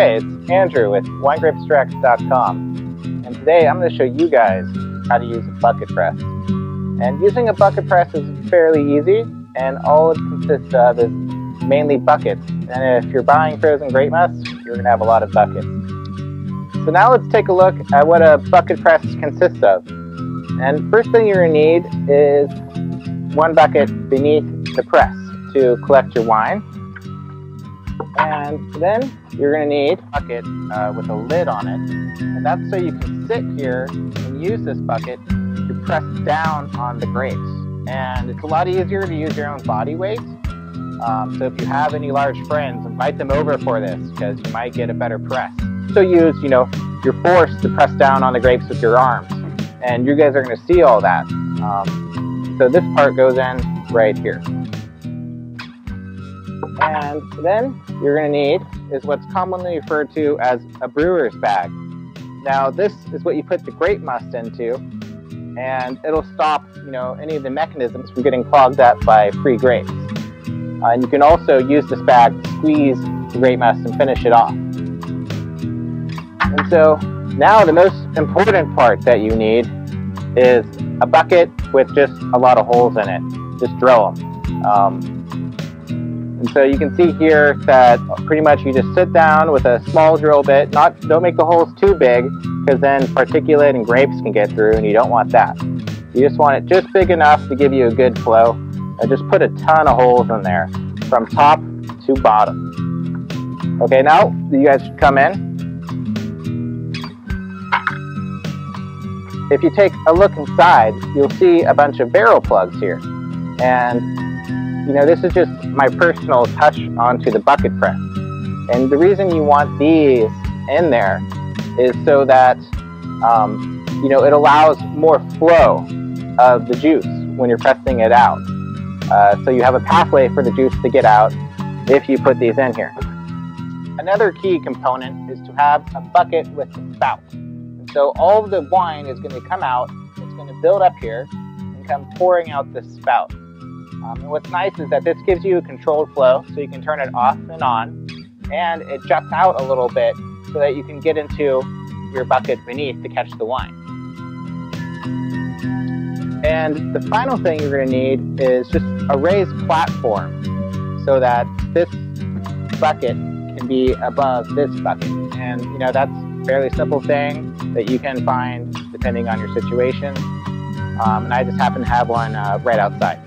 Hey, it's Andrew with WineGrapesDirect.com and today I'm going to show you guys how to use a bucket press. And using a bucket press is fairly easy and all it consists of is mainly buckets. And if you're buying frozen grape must, you're going to have a lot of buckets. So now let's take a look at what a bucket press consists of. And first thing you're going to need is one bucket beneath the press to collect your wine. And then you're going to need a bucket uh, with a lid on it. And that's so you can sit here and use this bucket to press down on the grapes. And it's a lot easier to use your own body weight. Um, so if you have any large friends, invite them over for this because you might get a better press. So use, you know, your force to press down on the grapes with your arms. And you guys are going to see all that. Um, so this part goes in right here. And then you're going to need is what's commonly referred to as a brewer's bag. Now this is what you put the grape must into and it'll stop you know any of the mechanisms from getting clogged up by free grapes. Uh, and you can also use this bag to squeeze the grape must and finish it off. And so now the most important part that you need is a bucket with just a lot of holes in it. Just drill them. Um, and so you can see here that pretty much you just sit down with a small drill bit. Not Don't make the holes too big because then particulate and grapes can get through and you don't want that. You just want it just big enough to give you a good flow. And just put a ton of holes in there from top to bottom. Okay, now you guys come in. If you take a look inside, you'll see a bunch of barrel plugs here. And you know, this is just my personal touch onto the bucket press. And the reason you want these in there is so that, um, you know, it allows more flow of the juice when you're pressing it out. Uh, so you have a pathway for the juice to get out if you put these in here. Another key component is to have a bucket with a spout. And so all of the wine is going to come out, it's going to build up here and come pouring out the spout. Um, and what's nice is that this gives you a controlled flow, so you can turn it off and on, and it juts out a little bit so that you can get into your bucket beneath to catch the wine. And the final thing you're going to need is just a raised platform so that this bucket can be above this bucket. And you know that's a fairly simple thing that you can find depending on your situation. Um, and I just happen to have one uh, right outside.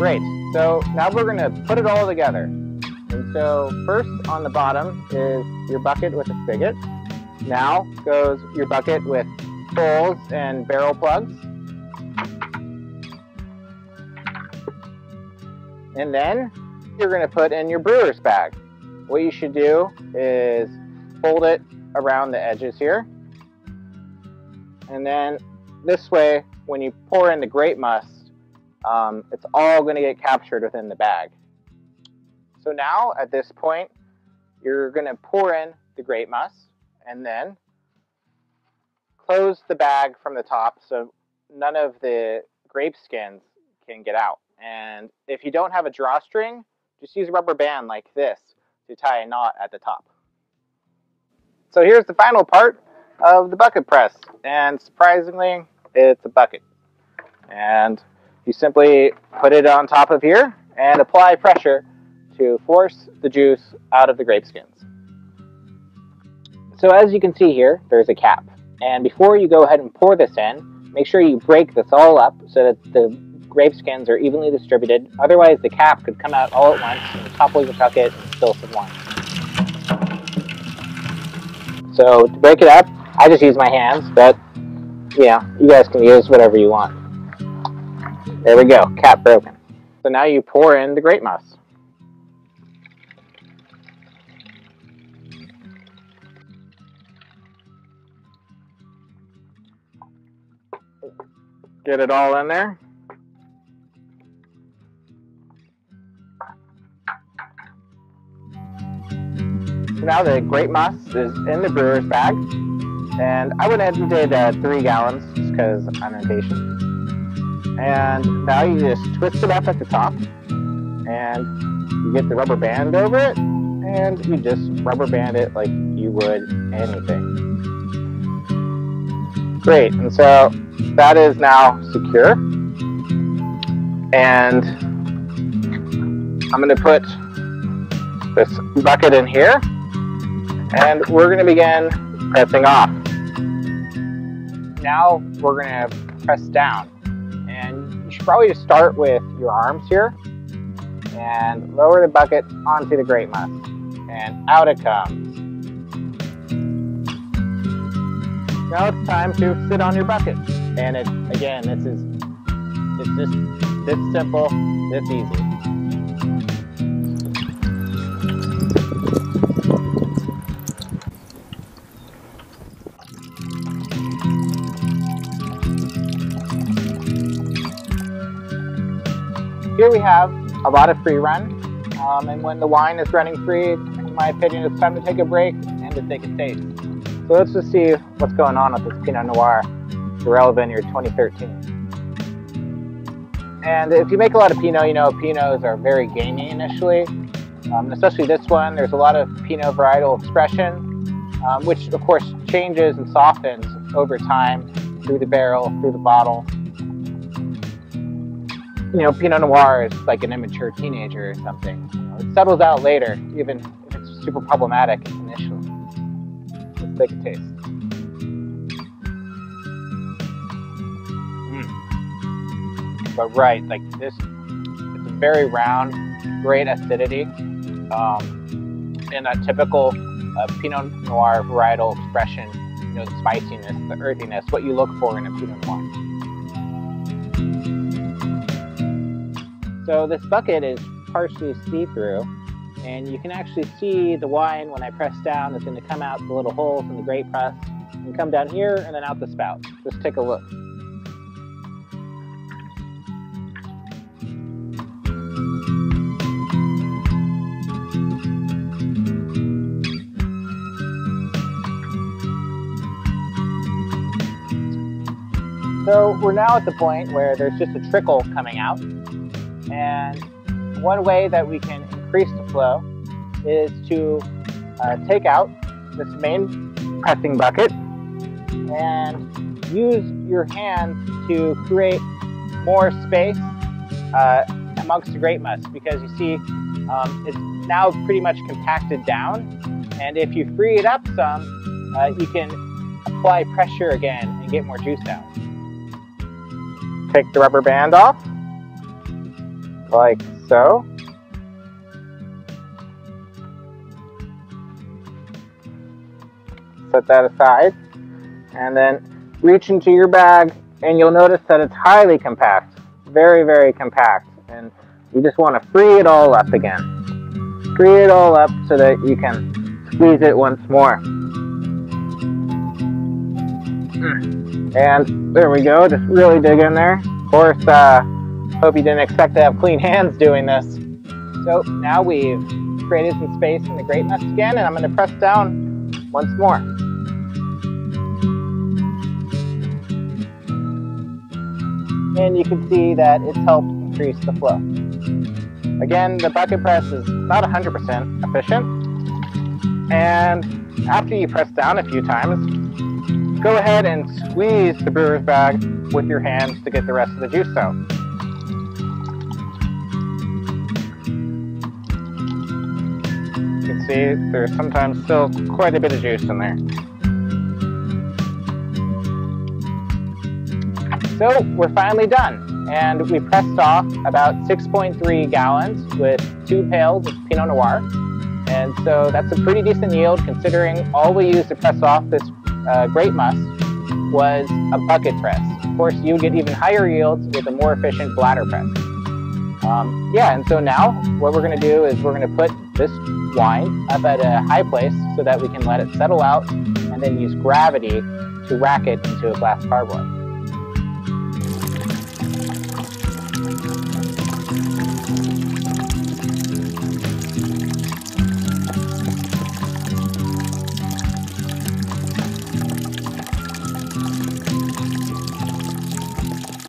Great. So now we're going to put it all together. And so first on the bottom is your bucket with a spigot. Now goes your bucket with holes and barrel plugs. And then you're going to put in your brewer's bag. What you should do is fold it around the edges here. And then this way, when you pour in the grape must, um, it's all going to get captured within the bag. So now at this point, you're going to pour in the grape must and then close the bag from the top so none of the grape skins can get out. And if you don't have a drawstring, just use a rubber band like this to tie a knot at the top. So here's the final part of the bucket press. And surprisingly, it's a bucket. And you simply put it on top of here and apply pressure to force the juice out of the grape skins. So as you can see here, there's a cap. And before you go ahead and pour this in, make sure you break this all up so that the grape skins are evenly distributed. Otherwise, the cap could come out all at once and topple your bucket and spill some wine. So to break it up, I just use my hands, but yeah, you guys can use whatever you want. There we go, cap broken. So now you pour in the grape must. Get it all in there. So now the grape must is in the brewer's bag. And I went ahead and did uh, three gallons just because I'm impatient. And now you just twist it up at the top and you get the rubber band over it and you just rubber band it like you would anything. Great, and so that is now secure. And I'm gonna put this bucket in here and we're gonna begin pressing off. Now we're gonna press down should probably just start with your arms here and lower the bucket onto the grape must and out it comes. Now it's time to sit on your bucket. And it again, this is it's just this simple, this easy. We have a lot of free run. Um, and when the wine is running free, in my opinion, it's time to take a break and to take a taste. So let's just see what's going on with this Pinot Noir Durell Vineyard 2013. And if you make a lot of Pinot, you know Pinots are very gamey initially. Um, especially this one, there's a lot of Pinot varietal expression, um, which of course changes and softens over time through the barrel, through the bottle you know, Pinot Noir is like an immature teenager or something. You know, it settles out later, even if it's super problematic initially. Let's take a taste. Mm. But right, like this, it's a very round, great acidity, um, and that typical uh, Pinot Noir varietal expression. You know, the spiciness, the earthiness, what you look for in a Pinot Noir. So this bucket is partially see-through, and you can actually see the wine when I press down. It's going to come out the little holes in the grape press and come down here and then out the spout. Just take a look. So we're now at the point where there's just a trickle coming out and one way that we can increase the flow is to uh, take out this main pressing bucket and use your hands to create more space uh, amongst the grape must because you see um, it's now pretty much compacted down. And if you free it up some uh, you can apply pressure again and get more juice out. Take the rubber band off like so. Set that aside and then reach into your bag and you'll notice that it's highly compact, very, very compact. And you just want to free it all up again. Free it all up so that you can squeeze it once more. And there we go, just really dig in there. Of course, uh, Hope you didn't expect to have clean hands doing this. So now we've created some space in the grape must again, and I'm going to press down once more. And you can see that it's helped increase the flow. Again, the bucket press is not 100% efficient. And after you press down a few times, go ahead and squeeze the brewer's bag with your hands to get the rest of the juice out. See, there's sometimes still quite a bit of juice in there. So we're finally done. And we pressed off about 6.3 gallons with two pails of Pinot Noir. And so that's a pretty decent yield considering all we used to press off this uh, grape must was a bucket press. Of course, you would get even higher yields with a more efficient bladder press. Um, yeah, and so now what we're going to do is we're going to put this wine up at a high place so that we can let it settle out and then use gravity to rack it into a glass carboy.